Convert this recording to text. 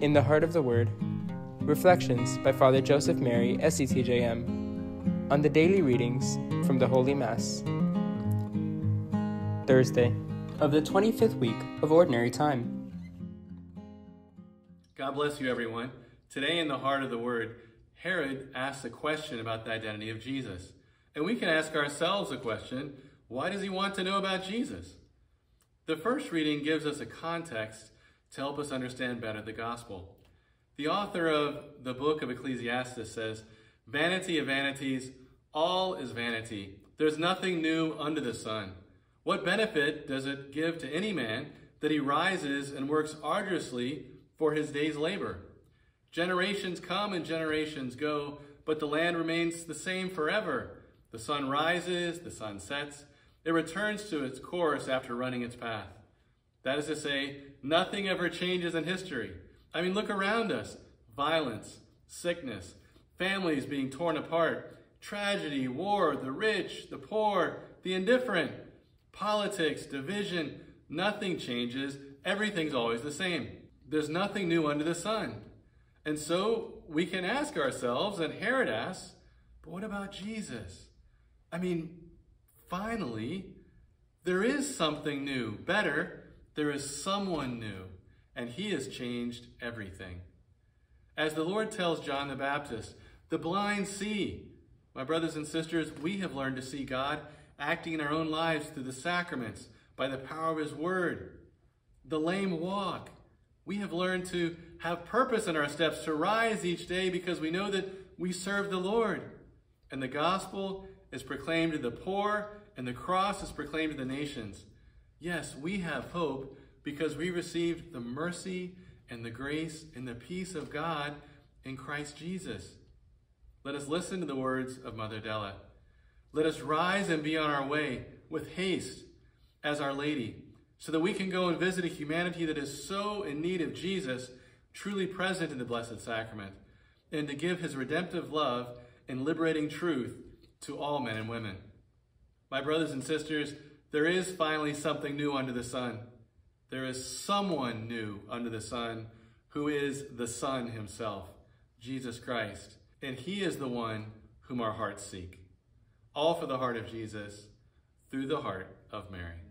In the Heart of the Word, Reflections by Father Joseph Mary, SCTJM, on the daily readings from the Holy Mass. Thursday of the 25th week of Ordinary Time. God bless you, everyone. Today, in the Heart of the Word, Herod asks a question about the identity of Jesus. And we can ask ourselves a question why does he want to know about Jesus? The first reading gives us a context to help us understand better the gospel. The author of the book of Ecclesiastes says, Vanity of vanities, all is vanity. There's nothing new under the sun. What benefit does it give to any man that he rises and works arduously for his day's labor? Generations come and generations go, but the land remains the same forever. The sun rises, the sun sets. It returns to its course after running its path. That is to say, nothing ever changes in history. I mean, look around us. Violence, sickness, families being torn apart, tragedy, war, the rich, the poor, the indifferent, politics, division. Nothing changes. Everything's always the same. There's nothing new under the sun. And so we can ask ourselves, and Herod asks, but what about Jesus? I mean, finally, there is something new. Better, there is someone new, and he has changed everything. As the Lord tells John the Baptist, the blind see. My brothers and sisters, we have learned to see God acting in our own lives through the sacraments by the power of his word. The lame walk. We have learned to have purpose in our steps, to rise each day because we know that we serve the Lord. And the gospel is proclaimed to the poor, and the cross is proclaimed to the nations. Yes, we have hope because we received the mercy and the grace and the peace of God in Christ Jesus. Let us listen to the words of Mother Adela. Let us rise and be on our way with haste as Our Lady, so that we can go and visit a humanity that is so in need of Jesus, truly present in the Blessed Sacrament, and to give his redemptive love and liberating truth to all men and women. My brothers and sisters, there is finally something new under the sun. There is someone new under the sun who is the Son himself, Jesus Christ. And he is the one whom our hearts seek. All for the heart of Jesus through the heart of Mary.